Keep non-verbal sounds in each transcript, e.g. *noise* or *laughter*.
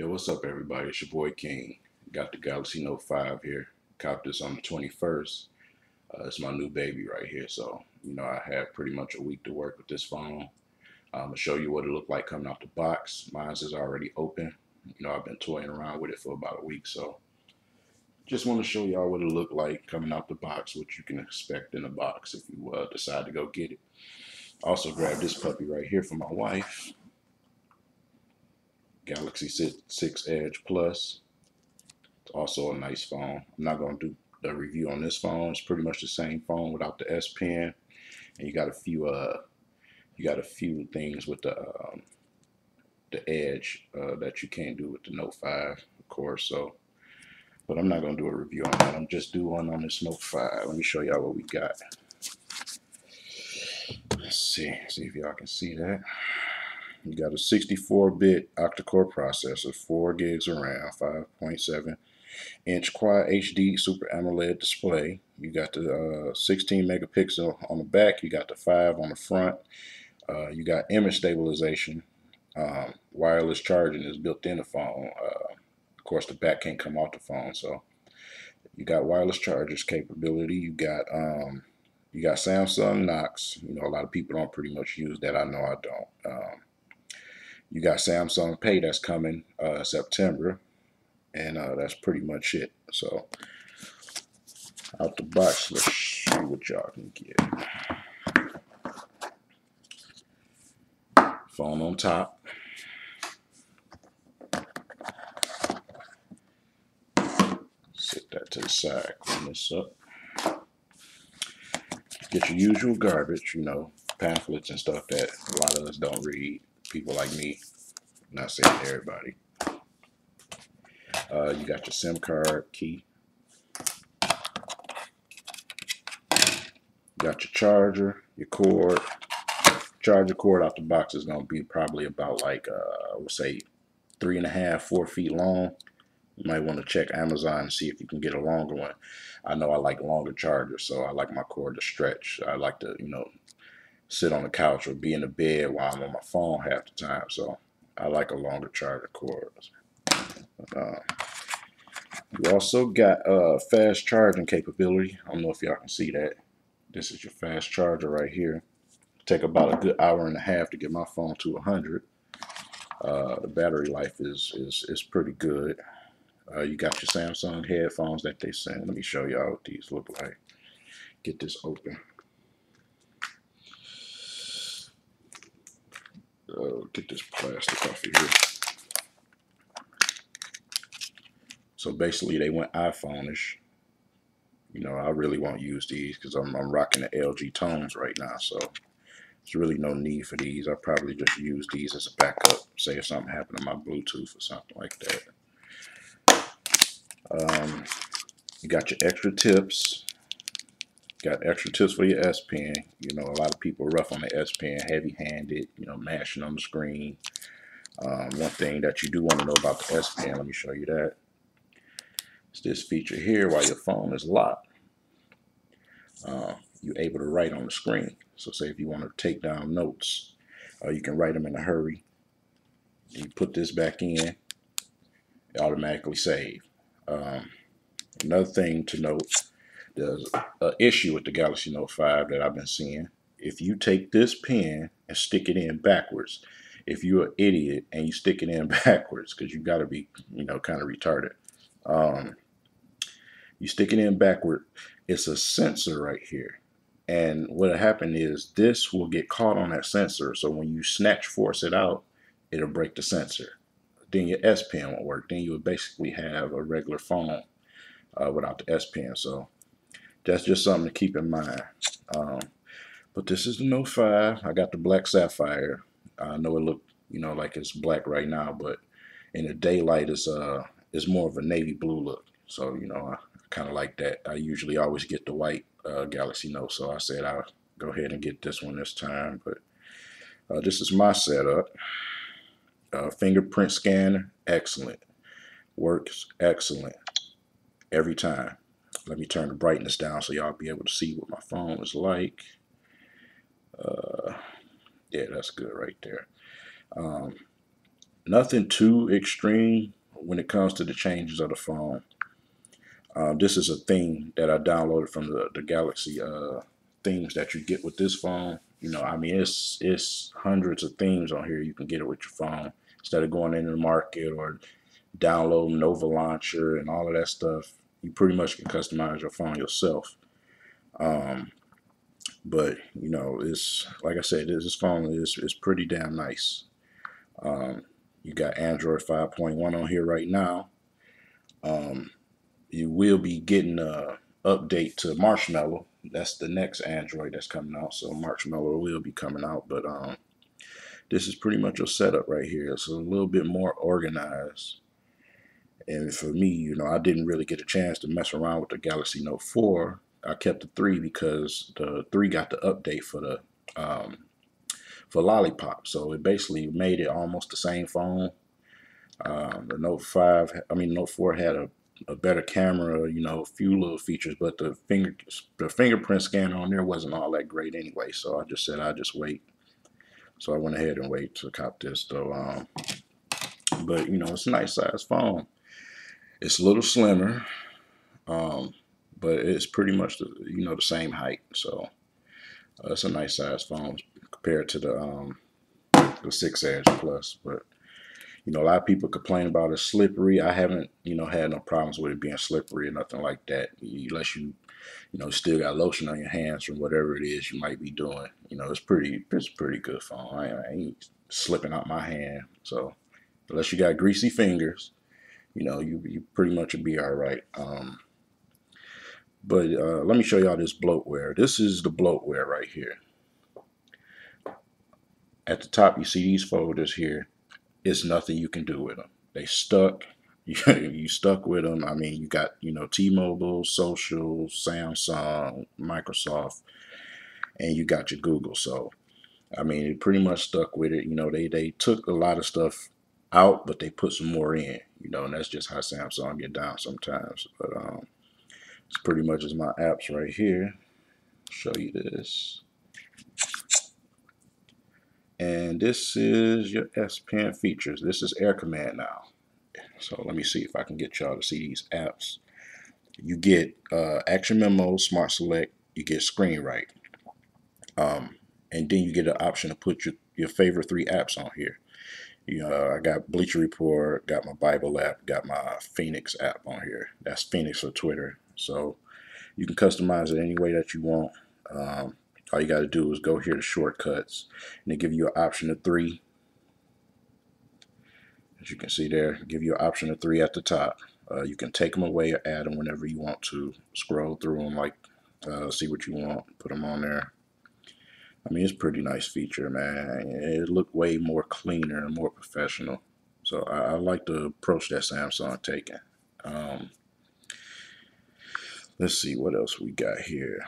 Yo, what's up, everybody? It's your boy King. Got the Galaxy Note 5 here. Copped this on the 21st. Uh, it's my new baby right here. So, you know, I had pretty much a week to work with this phone. I'm going to show you what it looked like coming out the box. Mine's is already open. You know, I've been toying around with it for about a week. So, just want to show y'all what it looked like coming out the box, what you can expect in the box if you uh, decide to go get it. Also grabbed this puppy right here for my wife. Galaxy 6 Edge Plus. It's also a nice phone. I'm not going to do the review on this phone. It's pretty much the same phone without the S Pen. And you got a few uh you got a few things with the um, the edge uh, that you can't do with the Note 5, of course. So but I'm not gonna do a review on that. I'm just doing one on this Note 5. Let me show y'all what we got. Let's see, see if y'all can see that. You got a 64-bit octa-core processor, 4 gigs of RAM, 5.7 inch Quad HD Super AMOLED display. You got the uh, 16 megapixel on the back. You got the 5 on the front. Uh, you got image stabilization. Um, wireless charging is built in the phone. Uh, of course, the back can't come off the phone, so you got wireless chargers capability. You got um, you got Samsung Knox. You know, a lot of people don't pretty much use that. I know I don't. Um, you got Samsung Pay that's coming uh, September, and uh, that's pretty much it. So out the box, let's see what y'all can get. Phone on top. Set that to the side, clean this up. Get your usual garbage, you know, pamphlets and stuff that a lot of us don't read people like me. I'm not saying everybody. Uh, you got your SIM card key. You got your charger, your cord. Charger cord out the box is going to be probably about like, uh, would say, three and a half, four feet long. You might want to check Amazon and see if you can get a longer one. I know I like longer chargers, so I like my cord to stretch. I like to, you know, sit on the couch or be in the bed while I'm on my phone half the time. So I like a longer charger cord. Uh, you also got uh, fast charging capability. I don't know if y'all can see that. This is your fast charger right here. Take about a good hour and a half to get my phone to 100. Uh, the battery life is is is pretty good. Uh, you got your Samsung headphones that they send. Let me show y'all what these look like. Get this open. Uh, get this plastic off of here. So basically, they went iPhone-ish. You know, I really won't use these because I'm, I'm rocking the LG tones right now. So there's really no need for these. I'll probably just use these as a backup. Say if something happened to my Bluetooth or something like that. Um, you got your extra tips. Got extra tips for your S Pen. You know, a lot of people are rough on the S Pen, heavy handed, you know, mashing on the screen. Um, one thing that you do want to know about the S Pen, let me show you that. It's this feature here while your phone is locked. Uh, you're able to write on the screen. So say if you want to take down notes, uh, you can write them in a hurry. You put this back in, it automatically save. Um, another thing to note, there's an issue with the Galaxy Note 5 that I've been seeing. If you take this pen and stick it in backwards, if you're an idiot and you stick it in *laughs* backwards, because you've got to be, you know, kind of retarded. Um, you stick it in backward, it's a sensor right here. And what'll happen is this will get caught on that sensor. So when you snatch force it out, it'll break the sensor. Then your S Pen won't work. Then you would basically have a regular phone uh, without the S Pen. So that's just something to keep in mind. Um, but this is the Note 5. I got the black sapphire. I know it look, you know, like it's black right now, but in the daylight, it's uh, it's more of a navy blue look. So you know, I kind of like that. I usually always get the white uh, Galaxy Note, so I said I'll go ahead and get this one this time. But uh, this is my setup. Uh, fingerprint scanner, excellent. Works excellent every time. Let me turn the brightness down so y'all be able to see what my phone is like. Uh, yeah, that's good right there. Um, nothing too extreme when it comes to the changes of the phone. Um, this is a theme that I downloaded from the, the Galaxy uh, themes that you get with this phone. You know, I mean, it's it's hundreds of themes on here. You can get it with your phone instead of going into the market or downloading Nova Launcher and all of that stuff. You pretty much can customize your phone yourself. Um, but you know, it's like I said, this phone is is pretty damn nice. Um, you got Android 5.1 on here right now. Um, you will be getting a update to Marshmallow. That's the next Android that's coming out. So Marshmallow will be coming out, but um, this is pretty much your setup right here. It's a little bit more organized. And for me, you know, I didn't really get a chance to mess around with the Galaxy Note 4. I kept the 3 because the 3 got the update for the um, for Lollipop. So it basically made it almost the same phone. Um, the Note 5, I mean, Note 4 had a a better camera, you know, a few little features, but the finger the fingerprint scanner on there wasn't all that great anyway. So I just said I just wait. So I went ahead and wait to cop this So, Um, but you know, it's a nice size phone. It's a little slimmer, um, but it's pretty much the you know the same height. So uh, it's a nice size phone compared to the um, the 6 Edge Plus, but you know, a lot of people complain about it slippery. I haven't, you know, had no problems with it being slippery or nothing like that. Unless you, you know, still got lotion on your hands from whatever it is you might be doing. You know, it's pretty, it's pretty good phone. I, I ain't slipping out my hand. So unless you got greasy fingers, you know, you, you pretty much would be all right. Um, but uh, let me show y'all this bloatware. This is the bloatware right here. At the top, you see these folders here it's nothing you can do with them. They stuck. *laughs* You, stuck with them. I mean, you got you know T-Mobile, Social, Samsung, Microsoft, and you got your Google. So, I mean, it pretty much stuck with it. You know, they they took a lot of stuff out, but they put some more in. You know, and that's just how Samsung get down sometimes. But um, it's pretty much as my apps right here. Show you this. And this is your S Pen features. This is Air Command now. So let me see if I can get y'all to see these apps. You get uh, Action Memo, Smart Select, you get Screen Write. Um, and then you get an option to put your, your favorite three apps on here. You know, I got Bleacher Report, got my Bible app, got my Fenix app on here. That's Fenix for Twitter. So you can customize it any way that you want. Um, all you got to do is go here to shortcuts and they give you an option of three as you can see there give you an option of three at the top uh, you can take them away or add them whenever you want to scroll through them like uh, see what you want put them on there I mean it's pretty nice feature man it looked way more cleaner and more professional so I, I like the approach that Samsung taking um, let's see what else we got here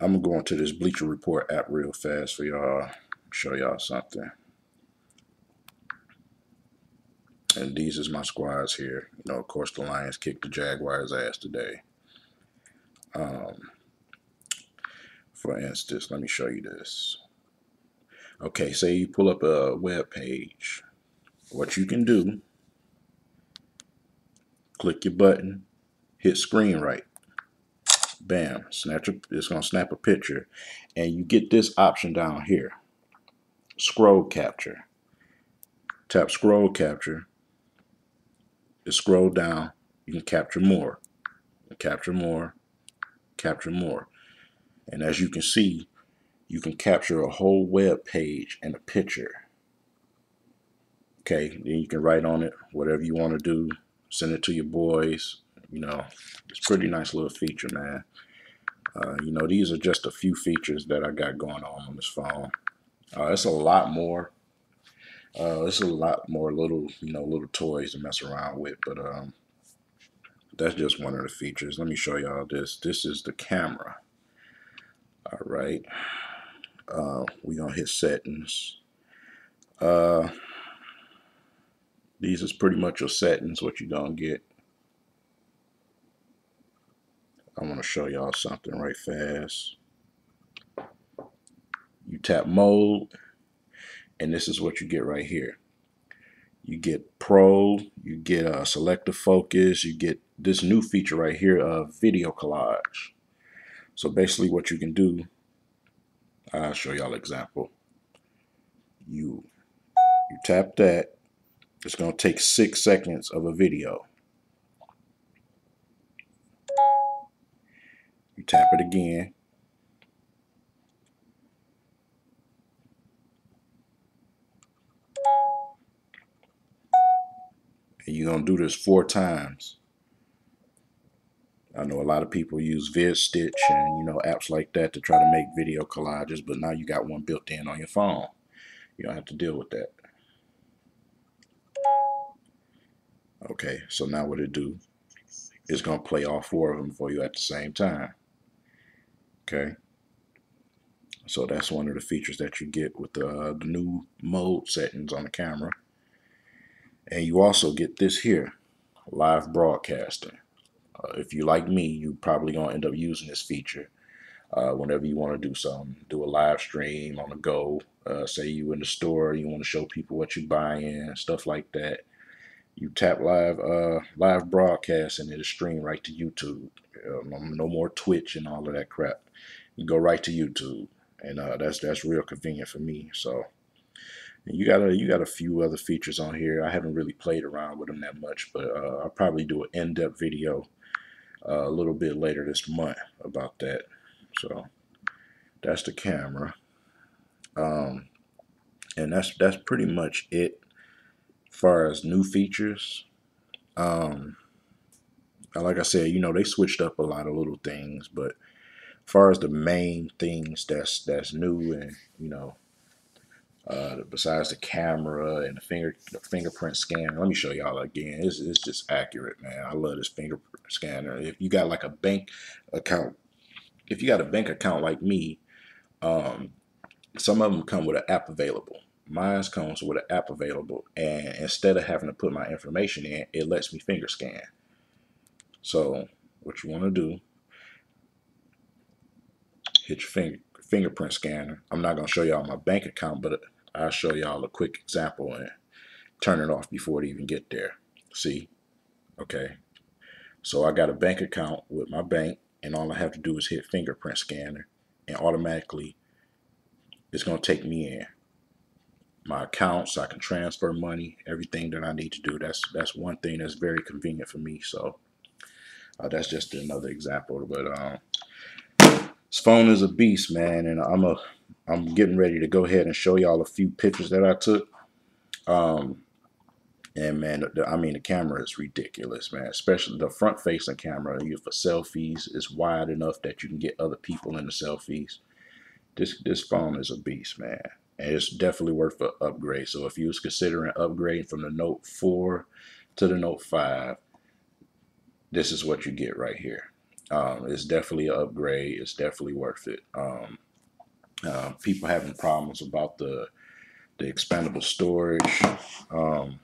I'm gonna go into this Bleacher Report app real fast for y'all, show y'all something. And these is my squads here. You know, of course, the Lions kicked the Jaguars' ass today. Um, for instance, let me show you this. Okay, say you pull up a web page. What you can do, click your button, hit Screen Write. bam, a, it's going to snap a picture. And you get this option down here, scroll capture. Tap scroll capture. It scroll down. You can capture more, capture more, capture more. And as you can see, you can capture a whole web page and a picture. Okay, then you can write on it whatever you want to do. Send it to your boys, you know, it's pretty nice little feature, man. Uh, you know, these are just a few features that I got going on on this phone. Uh, it's a lot more. Uh, it's a lot more little, you know, little toys to mess around with, but um, that's just one of the features. Let me show y'all this. This is the camera. All right. Uh, we gonna hit settings. Uh, these is pretty much your settings, what you gonna get. I want to show y'all something right fast. You tap mode, and this is what you get right here. You get Pro, you get a selective focus, you get this new feature right here of video collage. So basically what you can do, I'll show y'all an example. You, you tap that, it's going to take six seconds of a video. You tap it again. And you're going to do this four times. I know a lot of people use VidStitch and you know apps like that to try to make video collages, but now you got one built in on your phone. You don't have to deal with that. Okay, so now what it do is going to play all four of them for you at the same time. Okay, so that's one of the features that you get with the, uh, the new mode settings on the camera. And you also get this here, live broadcasting. Uh, if you like me, you probably gonna end up using this feature uh, whenever you want to do something. Do a live stream on the go. Uh, say you in the store, you want to show people what you buying, stuff like that. You tap live uh, live broadcast and it'll stream right to YouTube. Um, no more Twitch and all of that crap. You go right to YouTube, and uh, that's that's real convenient for me. So. You got a you got a few other features on here. I haven't really played around with them that much, but uh, I'll probably do an in-depth video a little bit later this month about that. So that's the camera, um, and that's that's pretty much it. As far as new features, um, like I said, you know they switched up a lot of little things, but as far as the main things that's that's new and you know uh, besides the camera and the finger the fingerprint scanner. Let me show y'all again. It's, it's just accurate, man. I love this fingerprint scanner. If you got like a bank account, if you got a bank account like me, um, some of them come with an app available. Mine comes with an app available, and instead of having to put my information in, it lets me finger scan. So what you want to do, hit your finger, fingerprint scanner. I'm not going to show y'all my bank account, but I'll show y'all a quick example and turn it off before it even get there. See? Okay. So I got a bank account with my bank and all I have to do is hit fingerprint scanner and automatically it's going to take me in my account so I can transfer money, everything that I need to do. That's that's one thing that's very convenient for me. So uh, that's just another example. But um, this phone is a beast, man, and I'm a I'm getting ready to go ahead and show y'all a few pictures that I took. Um, and man, the, I mean, the camera is ridiculous, man. Especially the front facing camera you for selfies is wide enough that you can get other people in the selfies. This this phone is a beast, man. And it's definitely worth an upgrade. So if you was considering upgrading from the Note 4 to the Note 5, this is what you get right here. Um, it's definitely an upgrade. It's definitely worth it. Um, uh, people having problems about the the expandable storage. Um,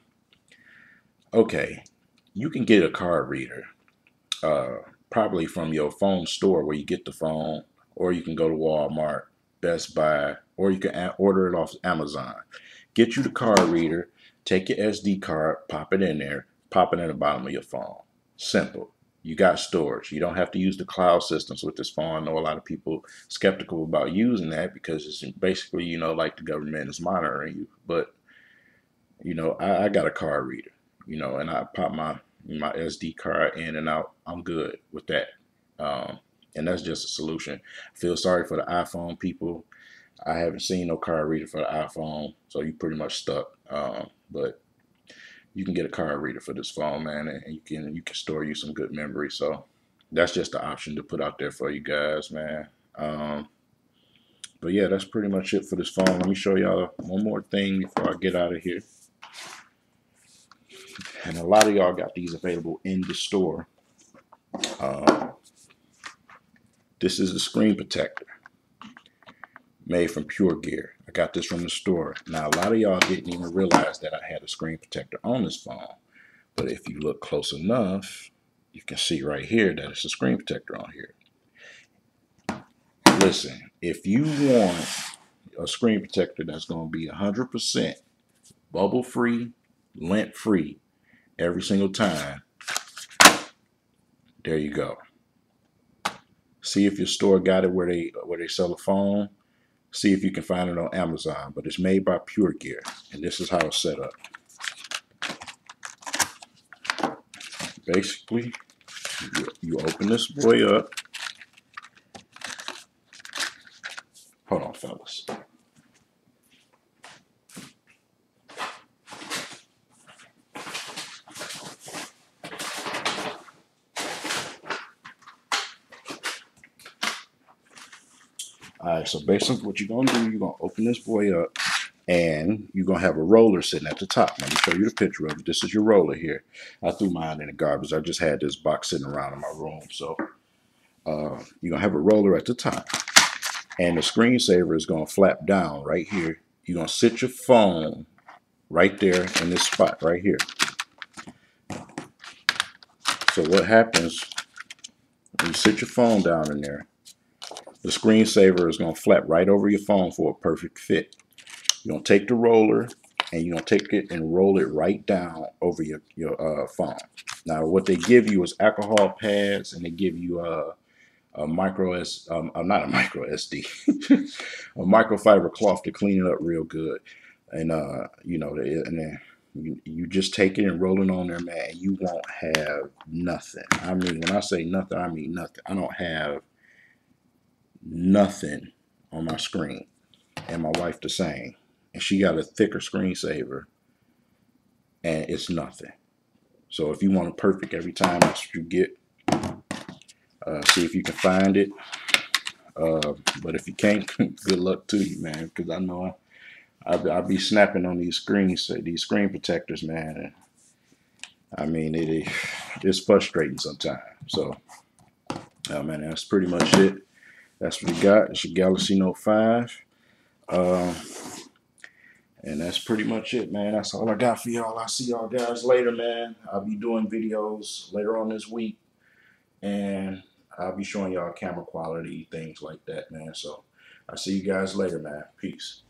okay, you can get a card reader, uh, probably from your phone store where you get the phone, or you can go to Walmart, Best Buy, or you can order it off Amazon. Get you the card reader, take your SD card, pop it in there, pop it in the bottom of your phone. Simple you got storage. You don't have to use the cloud systems with this phone. I know a lot of people skeptical about using that because it's basically, you know, like the government is monitoring you. But, you know, I, I got a card reader, you know, and I pop my my SD card in and out. I'm good with that. Um, and that's just a solution. I feel sorry for the iPhone people. I haven't seen no card reader for the iPhone, so you pretty much stuck. Um, but you can get a card reader for this phone, man, and you can you can store you some good memory. So that's just the option to put out there for you guys, man. Um, but yeah, that's pretty much it for this phone. Let me show y'all one more thing before I get out of here. And a lot of y'all got these available in the store. Uh, this is the screen protector made from Pure Gear. Got this from the store. Now, a lot of y'all didn't even realize that I had a screen protector on this phone. But if you look close enough, you can see right here that it's a screen protector on here. Listen, if you want a screen protector that's going to be 100% bubble free, lint free every single time. There you go. See if your store got it where they where they sell a phone. See if you can find it on Amazon. But it's made by Pure Gear, and this is how it's set up. Basically, you, you open this boy up. Hold on, fellas. All right, so basically what you're gonna do, you're gonna open this boy up and you're gonna have a roller sitting at the top. Let me show you the picture of it. This is your roller here. I threw mine in the garbage. I just had this box sitting around in my room. So uh, you're gonna have a roller at the top. And the screensaver is gonna flap down right here. You're gonna sit your phone right there in this spot right here. So what happens when you sit your phone down in there, the screensaver is going to flap right over your phone for a perfect fit. You're going to take the roller and you're going to take it and roll it right down over your, your uh, phone. Now, what they give you is alcohol pads and they give you a, a micro S, um, uh, not a micro *laughs* SD, a microfiber cloth to clean it up real good. And, uh, you know, and then you, you just take it and roll it on there, man, you won't have nothing. I mean, when I say nothing, I mean nothing. I don't have nothing on my screen. And my wife the same. And she got a thicker screensaver and it's nothing. So if you want a perfect every time, that's what you get. Uh, see if you can find it. Uh, but if you can't, *laughs* good luck to you, man. Because I know I, I, will be snapping on these screens, these screen protectors, man. And I mean, it, it's frustrating sometimes. So, uh, man, that's pretty much it. That's what we got. It's your Galaxy Note 5. Um, and that's pretty much it, man. That's all I got for y'all. I'll see y'all guys later, man. I'll be doing videos later on this week. And I'll be showing y'all camera quality, things like that, man. So I'll see you guys later, man. Peace.